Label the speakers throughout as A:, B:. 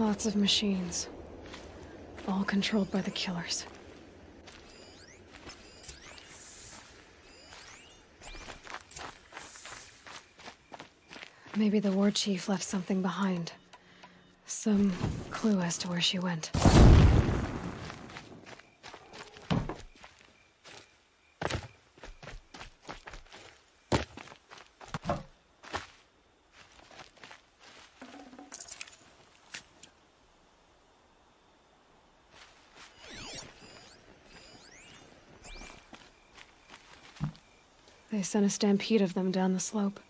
A: Lots of machines. All controlled by the killers. Maybe the war chief left something behind. Some clue as to where she went. They sent a stampede of them down the slope.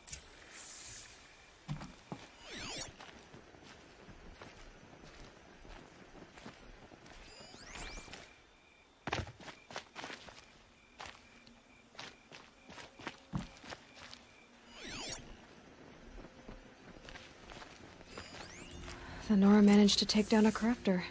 A: The Nora managed to take down a corruptor.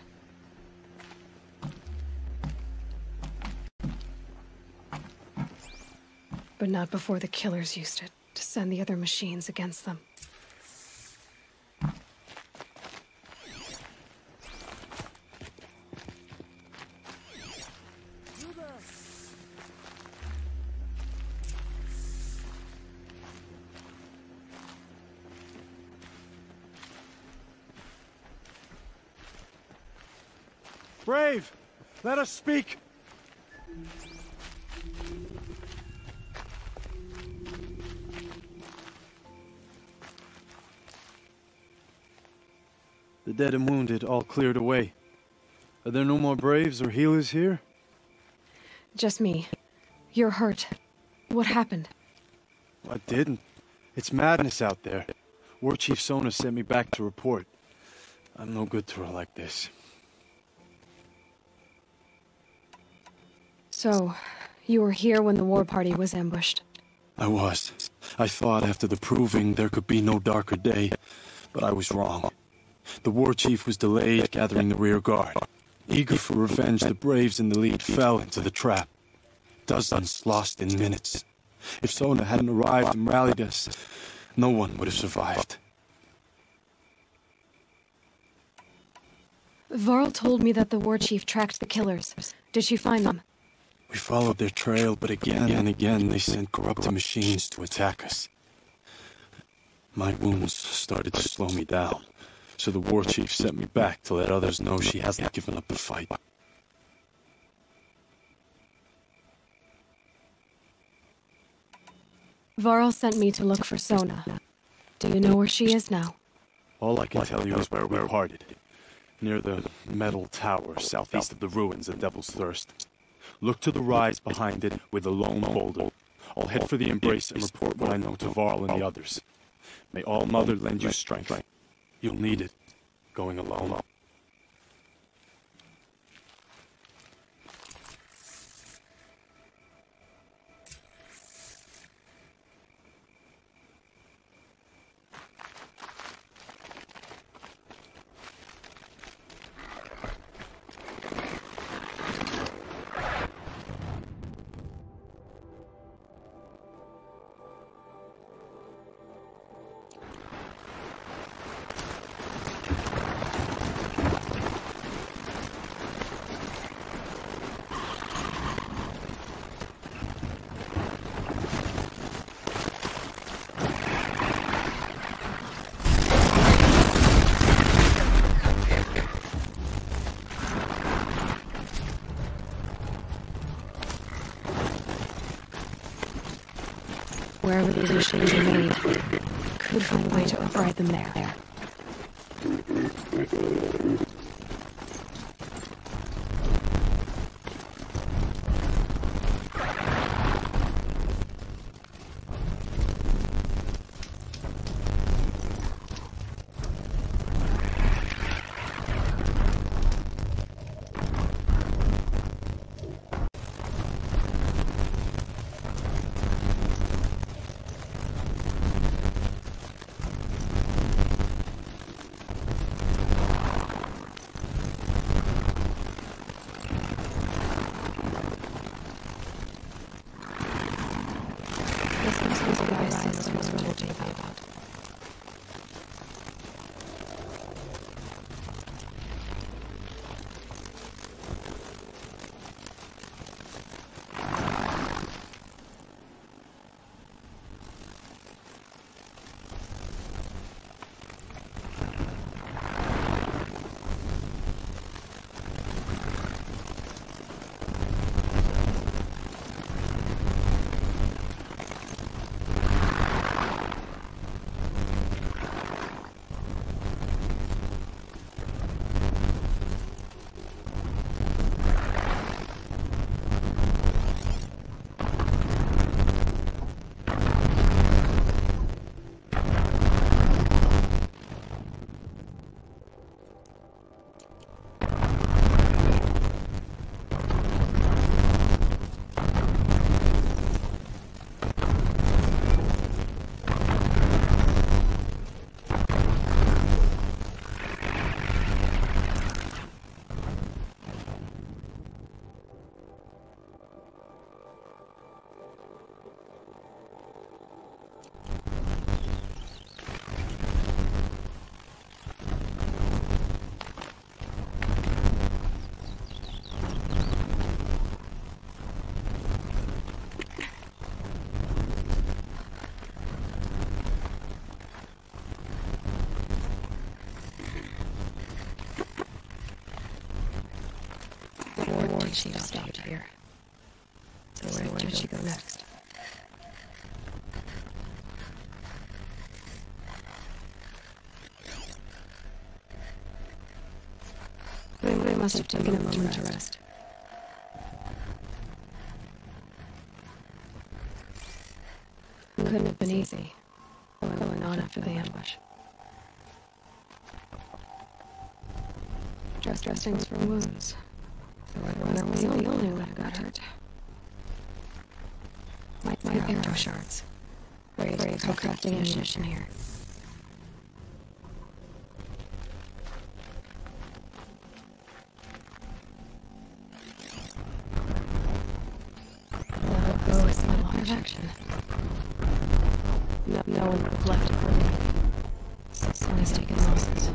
A: But not before the killers used it to send the other machines against them.
B: Brave! Let us speak! Dead and wounded all cleared away. Are there no more braves or healers here?
A: Just me. You're hurt. What happened?
B: I didn't. It's madness out there. War Chief Sona sent me back to report. I'm no good to her like this.
A: So, you were here when the war party was ambushed.
B: I was. I thought after the proving there could be no darker day, but I was wrong. The war chief was delayed gathering the rear guard. Eager for revenge, the braves in the lead fell into the trap. Dozens lost in minutes. If Sona hadn't arrived and rallied us, no one would have survived.
A: Varl told me that the war chief tracked the killers. Did she find them?
B: We followed their trail, but again and again they sent corrupted machines to attack us. My wounds started to slow me down, so the war chief sent me back to let others know she hasn't given up the fight.
A: Varl sent me to look for Sona. Do you know where she is now?
B: All I can tell you is where we're parted. Near the metal tower southeast of the ruins of Devil's Thirst. Look to the rise behind it with a lone boulder. I'll head for the embrace and report what I know to Varl and the others. May All Mother lend you strength. You'll need it, going alone.
A: Wherever these machines are made, could find a way to override them there. She stopped here. So where, where did she go next? I must have taken a moment to rest. It couldn't have been easy going on after the ambush. Dress dressings for wounds. I wasn't the only one who got hurt. My, my arrow shards. Brave, brave, crafting ammunition here. Go with some live action. No, no one would have left it for me. Someone's taken losses.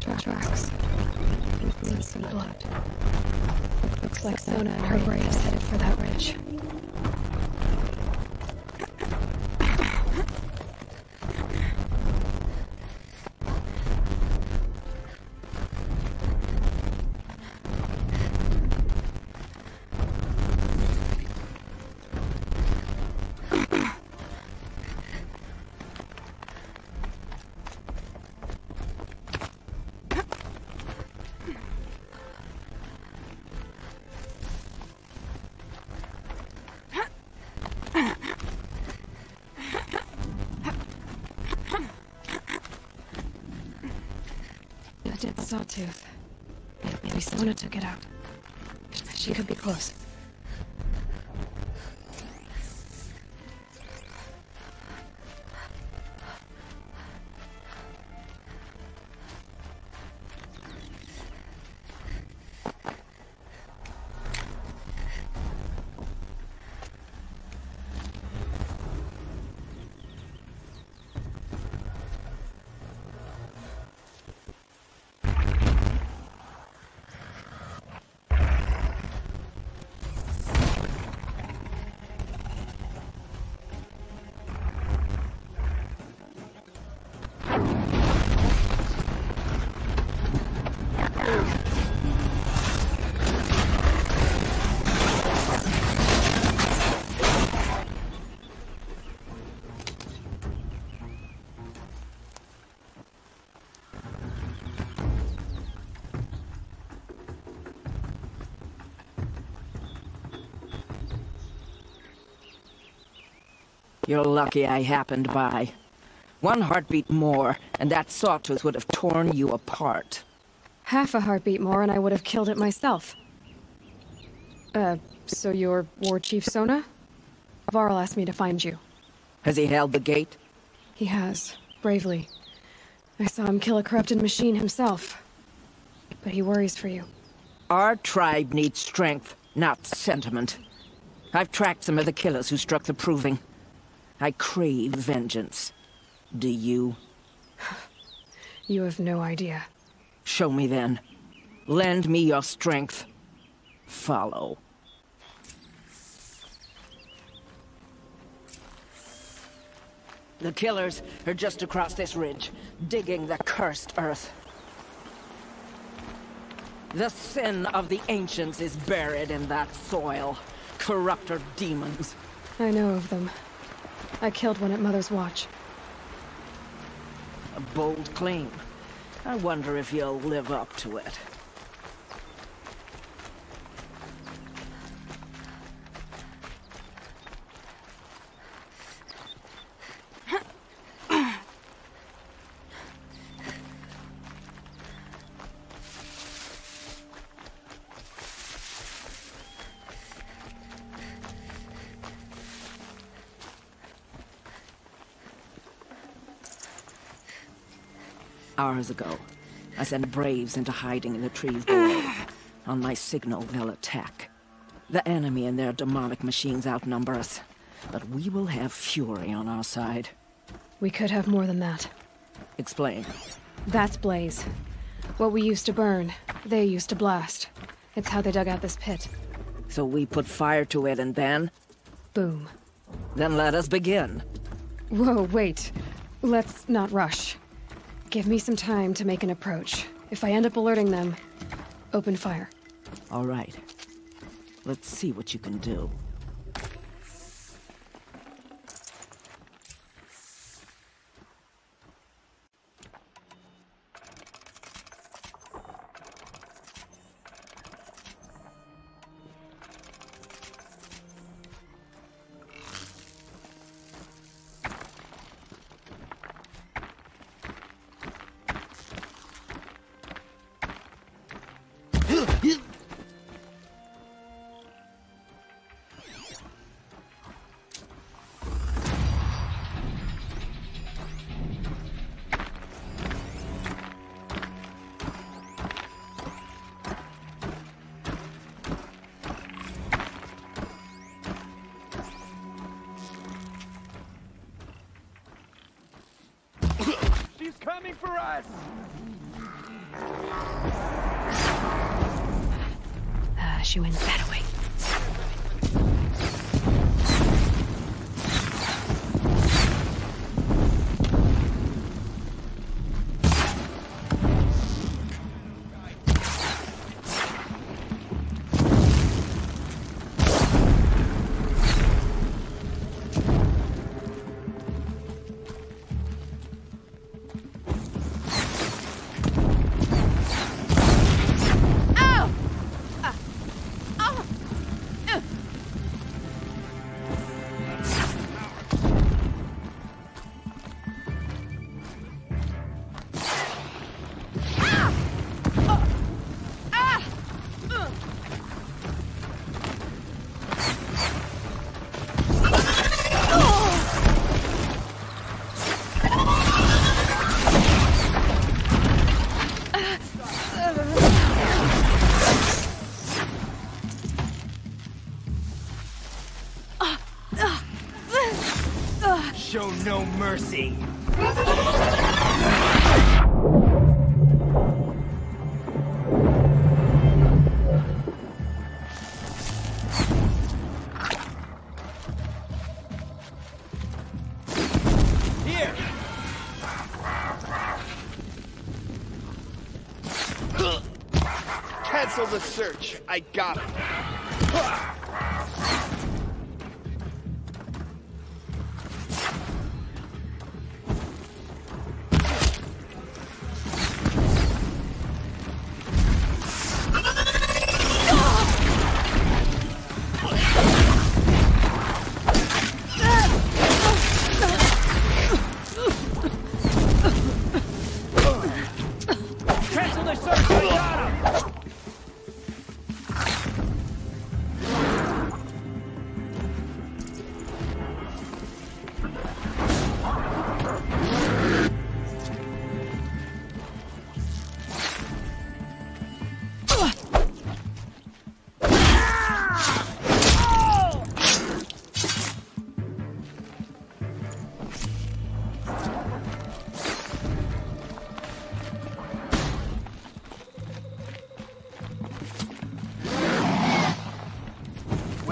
A: Tra- tracks. Need some blood. Looks like Sona and her bride is headed for that ridge. A dead sawtooth. Maybe Sona took it out. She could be close.
C: You're lucky I happened by. One heartbeat more, and that sawtooth would have torn you apart.
A: Half a heartbeat more and I would have killed it myself. Uh, so you're War Chief Sona? Varl asked me to find you.
C: Has he held the gate?
A: He has, bravely. I saw him kill a corrupted machine himself. But he worries for you.
C: Our tribe needs strength, not sentiment. I've tracked some of the killers who struck the Proving. I crave vengeance. Do you?
A: You have no idea.
C: Show me then. Lend me your strength. Follow. The killers are just across this ridge, digging the cursed earth. The sin of the ancients is buried in that soil. Corruptor demons.
A: I know of them. I killed one at Mother's Watch.
C: A bold claim. I wonder if you'll live up to it. Hours ago, I sent Braves into hiding in the trees below. On my signal, they'll attack. The enemy and their demonic machines outnumber us. But we will have Fury on our side.
A: We could have more than that.
C: Explain.
A: That's Blaze. What we used to burn, they used to blast. It's how they dug out this pit.
C: So we put fire to it and then?
A: Boom.
C: Then let us begin.
A: Whoa, wait. Let's not rush. Give me some time to make an approach. If I end up alerting them, open fire.
C: All right. Let's see what you can do.
A: Ah,
D: Show no mercy. Cancel the search. I got it.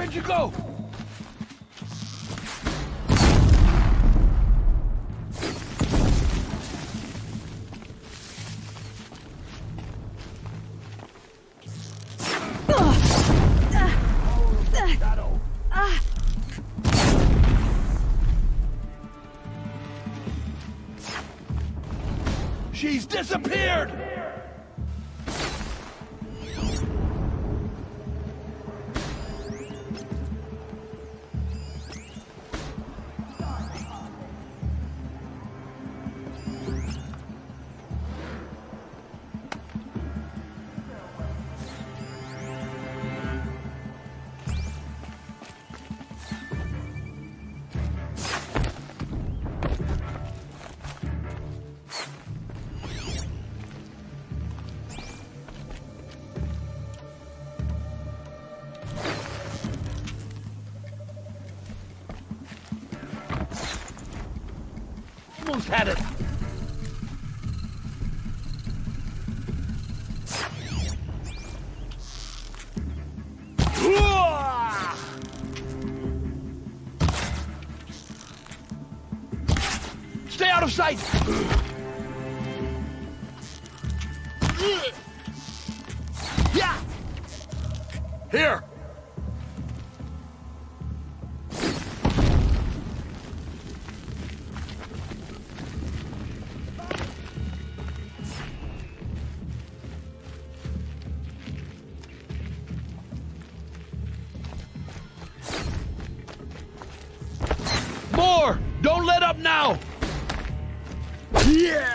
D: Where'd you go? She's disappeared! Had it! Stay out of sight! Now! Yeah!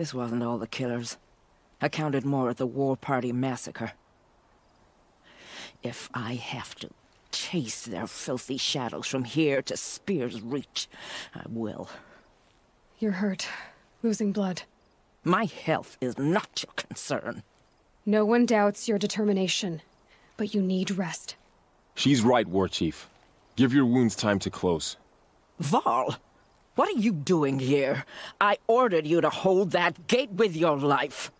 C: This wasn't all the killers. I counted more at the War Party massacre. If I have to chase their filthy shadows from here to Spear's Reach, I will.
A: You're hurt. Losing blood.
C: My health is not your concern.
A: No one doubts your determination, but you need rest.
E: She's right, War Chief. Give your wounds time to close.
C: Varl, what are you doing here? I ordered you to hold that gate with your life.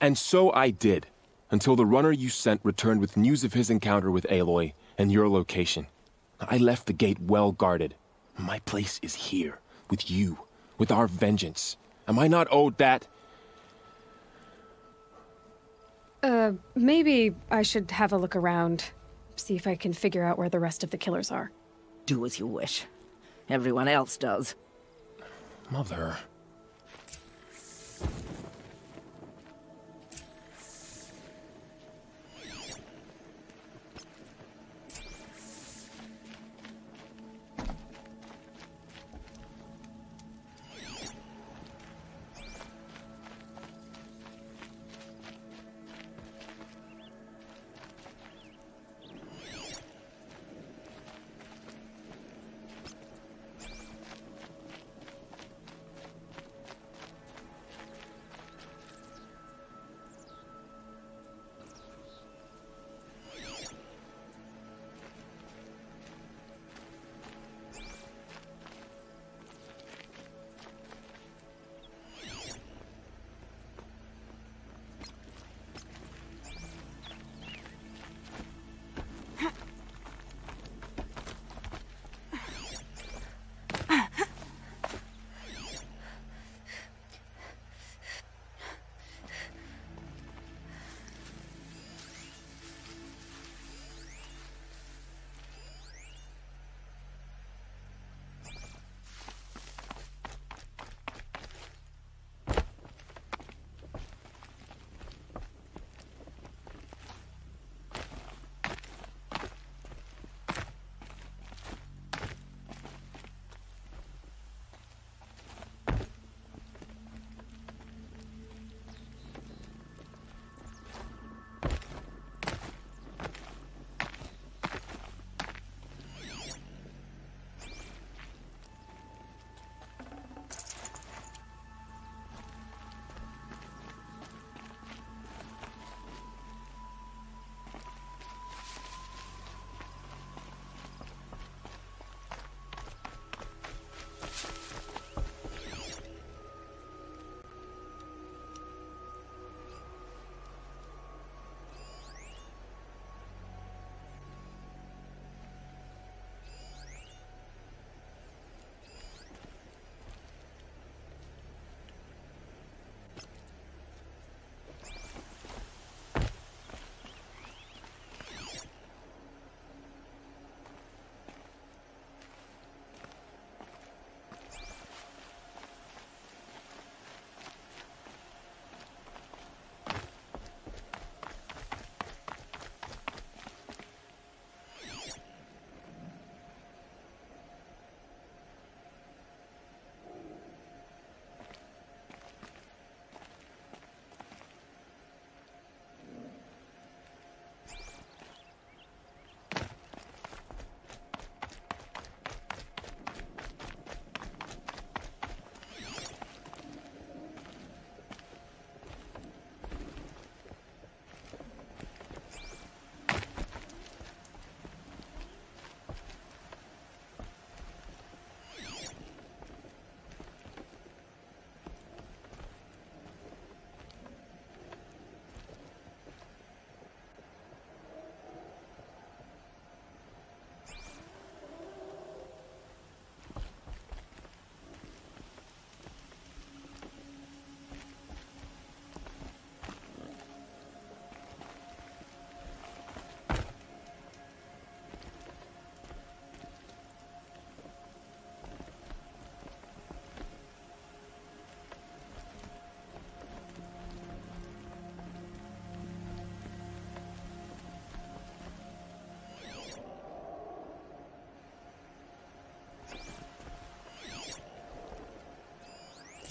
E: And so I did, until the runner you sent returned with news of his encounter with Aloy and your location. I left the gate well guarded. My place is here, with you, with our vengeance. Am I not owed that?
A: Uh, maybe I should have a look around. See if I can figure out where the rest of the killers are.
C: Do as you wish. Everyone else does.
E: Mother.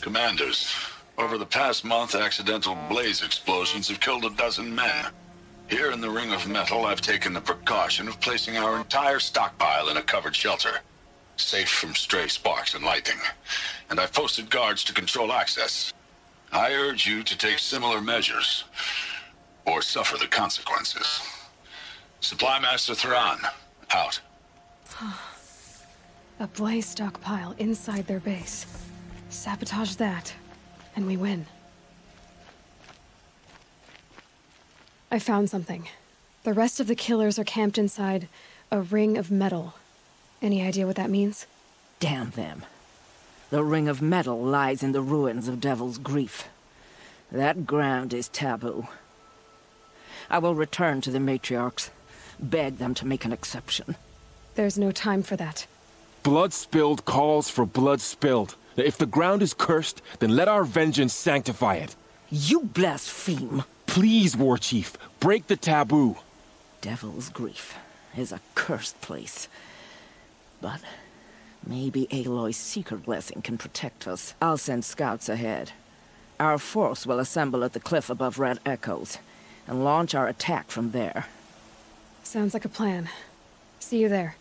F: Commanders, over the past month, accidental blaze explosions have killed a dozen men. Here in the Ring of Metal, I've taken the precaution of placing our entire stockpile in a covered shelter, safe from stray sparks and lightning. And I've posted guards to control access. I urge you to take similar measures, or suffer the consequences. Supply Master Thran, out.
A: A blaze stockpile inside their base. Sabotage that, and we win. I found something. The rest of the killers are camped inside a ring of metal. Any idea what that means?
C: Damn them. The Ring of Metal lies in the ruins of Devil's Grief. That ground is taboo. I will return to the matriarchs, beg them to make an exception.
A: There's no time for that.
E: Blood spilled calls for blood spilled. If the ground is cursed, then let our vengeance sanctify it.
C: You blaspheme!
E: Please, War Chief, break the taboo.
C: Devil's Grief is a cursed place. But maybe Aloy's secret blessing can protect us. I'll send scouts ahead. Our force will assemble at the cliff above Red Echoes, and launch our attack from there.
A: Sounds like a plan. See you there.